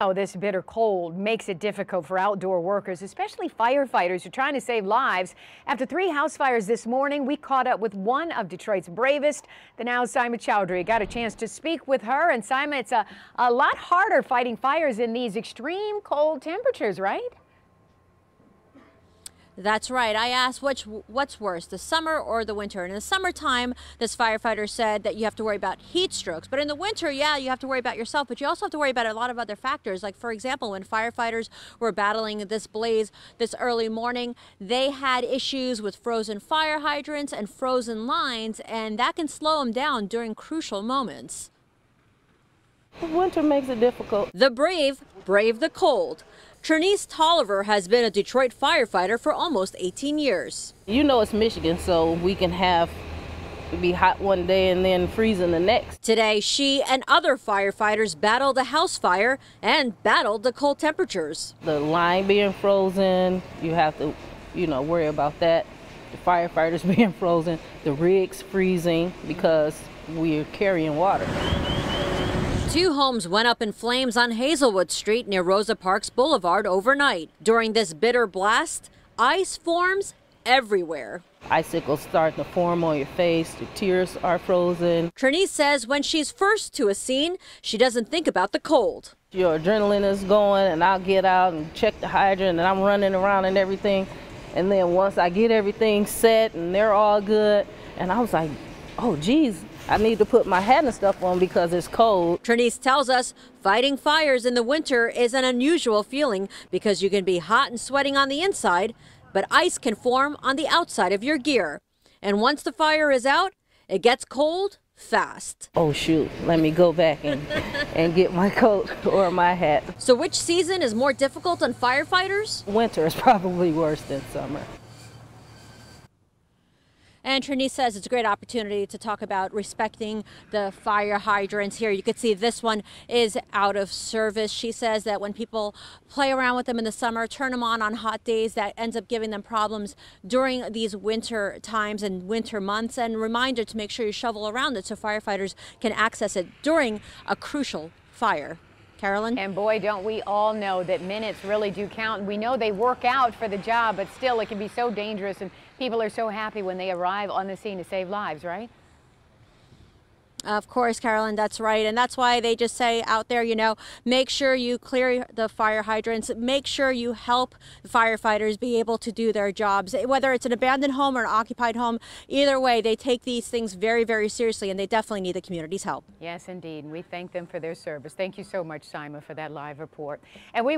Oh, this bitter cold makes it difficult for outdoor workers, especially firefighters who are trying to save lives. After three house fires this morning, we caught up with one of Detroit's bravest, the now Sima Chowdhury. Got a chance to speak with her. And Sima, it's a, a lot harder fighting fires in these extreme cold temperatures, right? That's right. I asked which what's worse, the summer or the winter. And in the summertime, this firefighter said that you have to worry about heat strokes. But in the winter, yeah, you have to worry about yourself, but you also have to worry about a lot of other factors. Like, for example, when firefighters were battling this blaze this early morning, they had issues with frozen fire hydrants and frozen lines, and that can slow them down during crucial moments. Winter makes it difficult. The brave brave the cold. Trinice Tolliver has been a Detroit firefighter for almost 18 years. You know it's Michigan, so we can have be hot one day and then freezing the next. Today, she and other firefighters battled a house fire and battled the cold temperatures. The line being frozen, you have to, you know, worry about that. The firefighters being frozen, the rigs freezing because we're carrying water. Two homes went up in flames on Hazelwood Street near Rosa Parks Boulevard overnight. During this bitter blast, ice forms everywhere. Icicles start to form on your face, your tears are frozen. Trinice says when she's first to a scene, she doesn't think about the cold. Your adrenaline is going, and I'll get out and check the hydrant, and I'm running around and everything. And then once I get everything set and they're all good, and I was like, oh, geez, I need to put my hat and stuff on because it's cold. Trinice tells us fighting fires in the winter is an unusual feeling because you can be hot and sweating on the inside, but ice can form on the outside of your gear. And once the fire is out, it gets cold fast. Oh shoot, let me go back and, and get my coat or my hat. So which season is more difficult on firefighters? Winter is probably worse than summer. And Trinice says it's a great opportunity to talk about respecting the fire hydrants here. You can see this one is out of service. She says that when people play around with them in the summer, turn them on on hot days, that ends up giving them problems during these winter times and winter months. And reminder to make sure you shovel around it so firefighters can access it during a crucial fire. Carolyn? And boy, don't we all know that minutes really do count. We know they work out for the job, but still it can be so dangerous and people are so happy when they arrive on the scene to save lives, right? Of course, Carolyn, that's right. And that's why they just say out there, you know, make sure you clear the fire hydrants, make sure you help firefighters be able to do their jobs, whether it's an abandoned home or an occupied home. Either way, they take these things very, very seriously, and they definitely need the community's help. Yes, indeed. We thank them for their service. Thank you so much, Simon, for that live report. And we